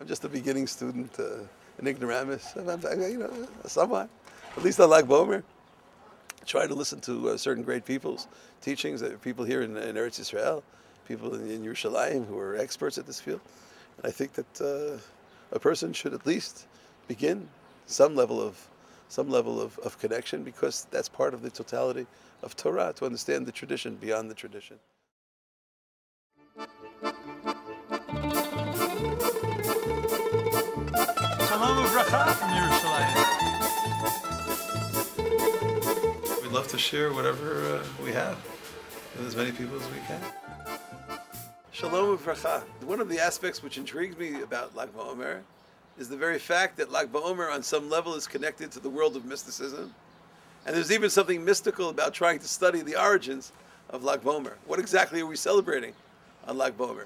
I'm just a beginning student, uh, an ignoramus. You know, somewhat. At least I Lag BaOmer. Try to listen to uh, certain great people's teachings, uh, people here in, in Eretz Israel, people in, in Yerushalayim who are experts at this field. And I think that uh, a person should at least begin some level of some level of, of connection because that's part of the totality of Torah to understand the tradition beyond the tradition. Love to share whatever uh, we have with as many people as we can. Shalom Uvracha. One of the aspects which intrigues me about Lag BaOmer is the very fact that Lag BaOmer on some level is connected to the world of mysticism. And there's even something mystical about trying to study the origins of Lag BaOmer. What exactly are we celebrating on Lag BaOmer?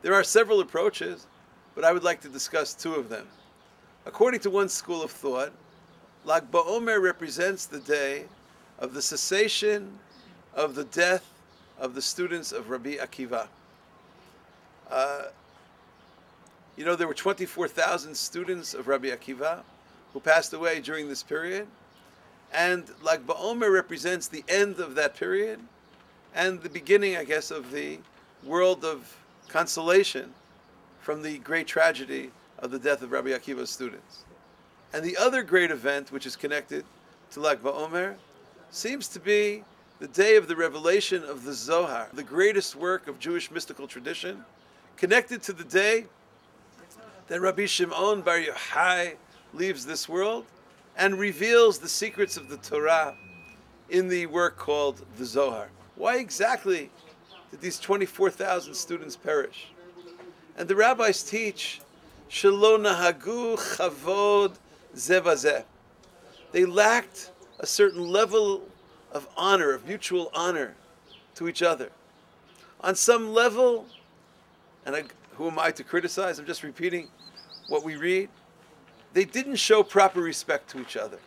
There are several approaches, but I would like to discuss two of them. According to one school of thought, Lag BaOmer represents the day of the cessation of the death of the students of Rabbi Akiva. Uh, you know, there were 24,000 students of Rabbi Akiva who passed away during this period. And Lag BaOmer represents the end of that period and the beginning, I guess, of the world of consolation from the great tragedy of the death of Rabbi Akiva's students. And the other great event, which is connected to Lag BaOmer, seems to be the day of the revelation of the Zohar, the greatest work of Jewish mystical tradition, connected to the day that Rabbi Shimon Bar Yochai leaves this world and reveals the secrets of the Torah in the work called the Zohar. Why exactly did these 24,000 students perish? And the rabbis teach, Shelo nahagu chavod zevazeh. They lacked a certain level of honor, of mutual honor to each other. On some level, and I, who am I to criticize? I'm just repeating what we read. They didn't show proper respect to each other.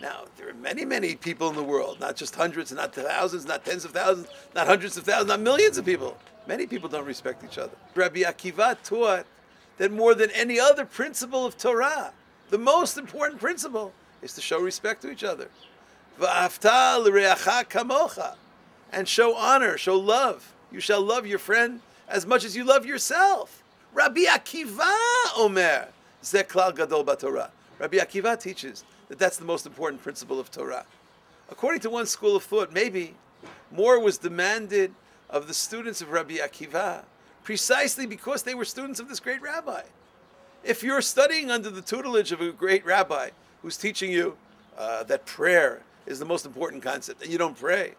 Now, there are many, many people in the world, not just hundreds, not thousands, not tens of thousands, not hundreds of thousands, not millions of people. Many people don't respect each other. Rabbi Akiva taught that more than any other principle of Torah, the most important principle is to show respect to each other. And show honor, show love. You shall love your friend as much as you love yourself. Rabbi Akiva Omer, Zeklal Gadol Torah. Rabbi Akiva teaches that that's the most important principle of Torah. According to one school of thought, maybe more was demanded of the students of Rabbi Akiva precisely because they were students of this great rabbi. If you're studying under the tutelage of a great rabbi who's teaching you uh, that prayer is the most important concept and you don't pray,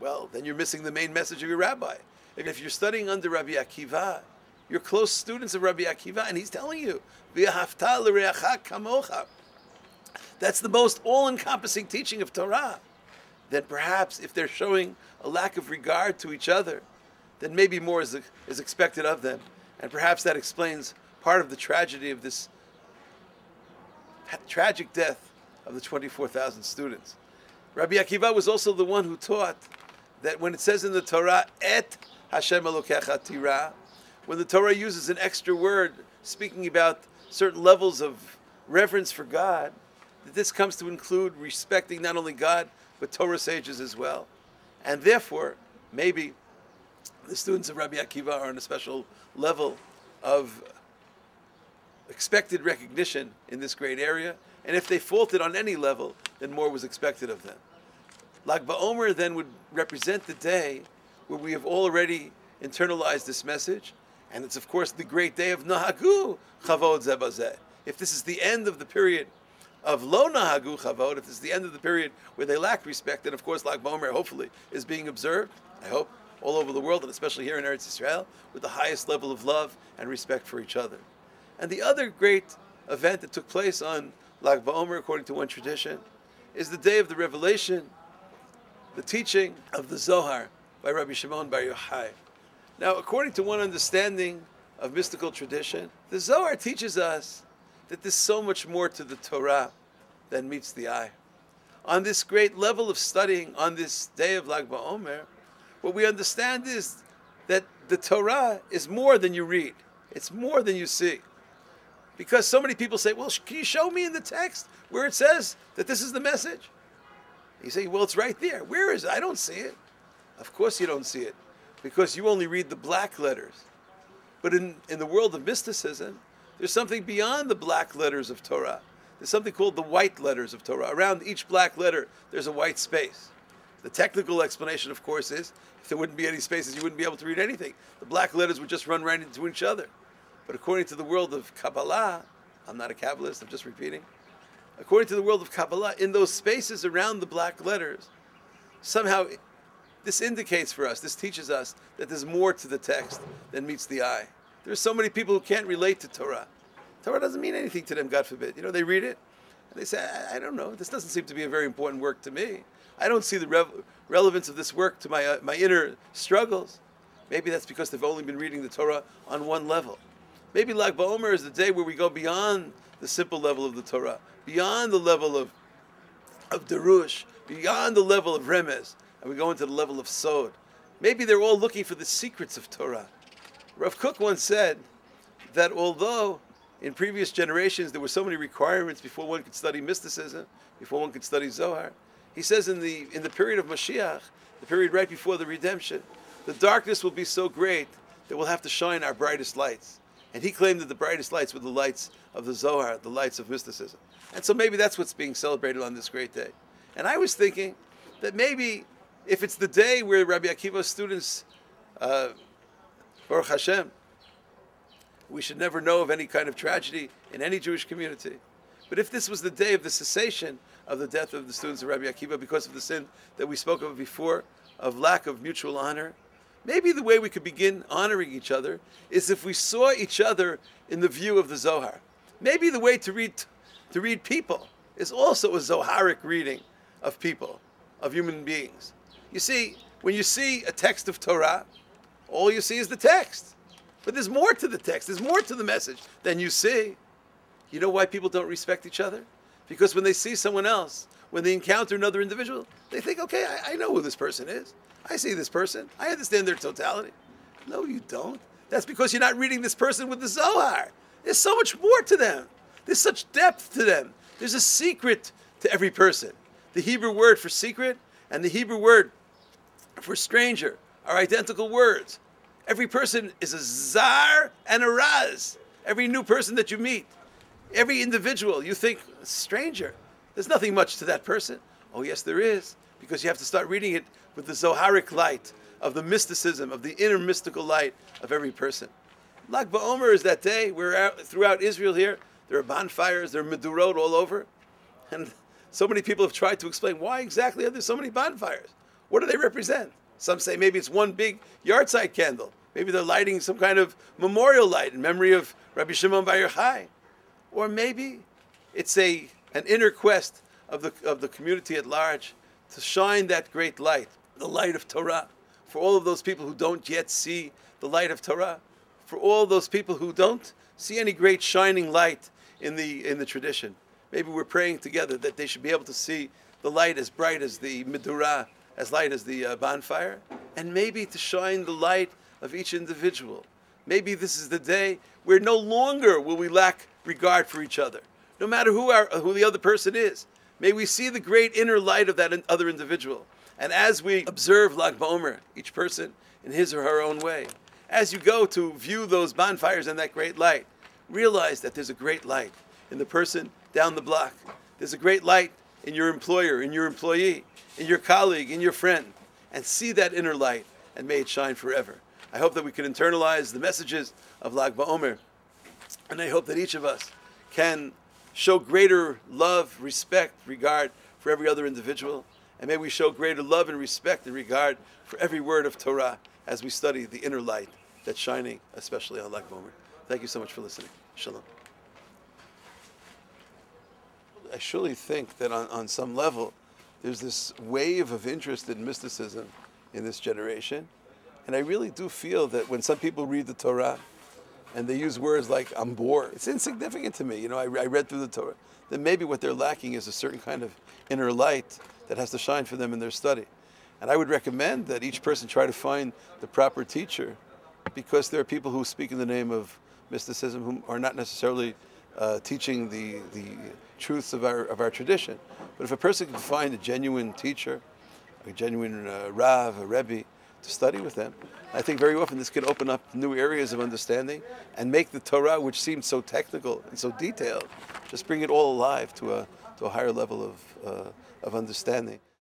well, then you're missing the main message of your rabbi. If you're studying under Rabbi Akiva, you're close students of Rabbi Akiva, and he's telling you, that's the most all encompassing teaching of Torah. Then perhaps if they're showing a lack of regard to each other, then maybe more is, is expected of them. And perhaps that explains part of the tragedy of this tragic death of the 24,000 students. Rabbi Akiva was also the one who taught that when it says in the Torah, Et Hashem Elokecha Tira, when the Torah uses an extra word speaking about certain levels of reverence for God, that this comes to include respecting not only God, but Torah sages as well. And therefore, maybe the students of Rabbi Akiva are on a special level of expected recognition in this great area. And if they faulted on any level, then more was expected of them. Lag BaOmer then would represent the day where we have already internalized this message. And it's, of course, the great day of Nahagu Chavod Zebazeh. If this is the end of the period of lo nahagu chavod, if this is the end of the period where they lack respect, then of course Lag BaOmer hopefully is being observed. I hope all over the world, and especially here in Eretz Israel, with the highest level of love and respect for each other. And the other great event that took place on Lag BaOmer, according to one tradition, is the day of the revelation, the teaching of the Zohar by Rabbi Shimon Bar Yochai. Now, according to one understanding of mystical tradition, the Zohar teaches us that there's so much more to the Torah than meets the eye. On this great level of studying on this day of Lag BaOmer, what we understand is that the Torah is more than you read. It's more than you see. Because so many people say, well, can you show me in the text where it says that this is the message? You say, well, it's right there. Where is it? I don't see it. Of course you don't see it, because you only read the black letters. But in, in the world of mysticism, there's something beyond the black letters of Torah. There's something called the white letters of Torah. Around each black letter, there's a white space. The technical explanation, of course, is if there wouldn't be any spaces, you wouldn't be able to read anything. The black letters would just run right into each other. But according to the world of Kabbalah, I'm not a Kabbalist, I'm just repeating. According to the world of Kabbalah, in those spaces around the black letters, somehow this indicates for us, this teaches us that there's more to the text than meets the eye. There's so many people who can't relate to Torah. Torah doesn't mean anything to them, God forbid. You know, they read it and they say, I, I don't know, this doesn't seem to be a very important work to me. I don't see the rev- relevance of this work to my, uh, my inner struggles. Maybe that's because they've only been reading the Torah on one level. Maybe Lag BaOmer is the day where we go beyond the simple level of the Torah, beyond the level of, of Darush, beyond the level of Remez, and we go into the level of Sod. Maybe they're all looking for the secrets of Torah. Rav Kook once said that although in previous generations there were so many requirements before one could study mysticism, before one could study Zohar, he says in the in the period of Mashiach, the period right before the redemption, the darkness will be so great that we'll have to shine our brightest lights. And he claimed that the brightest lights were the lights of the Zohar, the lights of mysticism. And so maybe that's what's being celebrated on this great day. And I was thinking that maybe if it's the day where Rabbi Akiva's students, uh, Baruch Hashem, we should never know of any kind of tragedy in any Jewish community. But if this was the day of the cessation of the death of the students of Rabbi Akiva because of the sin that we spoke of before, of lack of mutual honor, maybe the way we could begin honoring each other is if we saw each other in the view of the Zohar. Maybe the way to read, to read people is also a Zoharic reading of people, of human beings. You see, when you see a text of Torah, all you see is the text. But there's more to the text, there's more to the message than you see. You know why people don't respect each other? Because when they see someone else, when they encounter another individual, they think, okay, I, I know who this person is. I see this person. I understand their totality. No, you don't. That's because you're not reading this person with the Zohar. There's so much more to them. There's such depth to them. There's a secret to every person. The Hebrew word for secret and the Hebrew word for stranger are identical words. Every person is a zar and a raz. Every new person that you meet, every individual, you think, stranger. There's nothing much to that person. Oh, yes, there is, because you have to start reading it with the Zoharic light of the mysticism, of the inner mystical light of every person. Lag BaOmer is that day. We're out, throughout Israel here. There are bonfires, there are medurot all over. And so many people have tried to explain why exactly are there so many bonfires? What do they represent? Some say maybe it's one big yahrzeit candle. Maybe they're lighting some kind of memorial light in memory of Rabbi Shimon Bar Yochai. Or maybe it's a, an inner quest of the, of the community at large to shine that great light, the light of Torah, for all of those people who don't yet see the light of Torah, for all those people who don't see any great shining light in the, in the tradition. Maybe we're praying together that they should be able to see the light as bright as the Midurah, as light as the uh, bonfire, and maybe to shine the light of each individual. Maybe this is the day where no longer will we lack regard for each other, no matter who, our, who the other person is. May we see the great inner light of that other individual. And as we observe Lag BaOmer, each person in his or her own way, as you go to view those bonfires and that great light, realize that there's a great light in the person down the block. There's a great light in your employer, in your employee, in your colleague, in your friend, and see that inner light and may it shine forever. I hope that we can internalize the messages of Lag BaOmer, and I hope that each of us can show greater love, respect, regard for every other individual, and may we show greater love and respect and regard for every word of Torah as we study the inner light that's shining, especially on Lag BaOmer. Thank you so much for listening. Shalom. I surely think that on, on some level, there's this wave of interest in mysticism in this generation. And I really do feel that when some people read the Torah and they use words like, I'm bored, it's insignificant to me. You know, I, I read through the Torah. Then maybe what they're lacking is a certain kind of inner light that has to shine for them in their study. And I would recommend that each person try to find the proper teacher because there are people who speak in the name of mysticism who are not necessarily uh, teaching the, the truths of our, of our tradition. But if a person can find a genuine teacher, a genuine uh, Rav, a Rebbe, to study with them, I think very often this can open up new areas of understanding and make the Torah, which seems so technical and so detailed, just bring it all alive to a, to a higher level of, uh, of understanding.